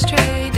straight.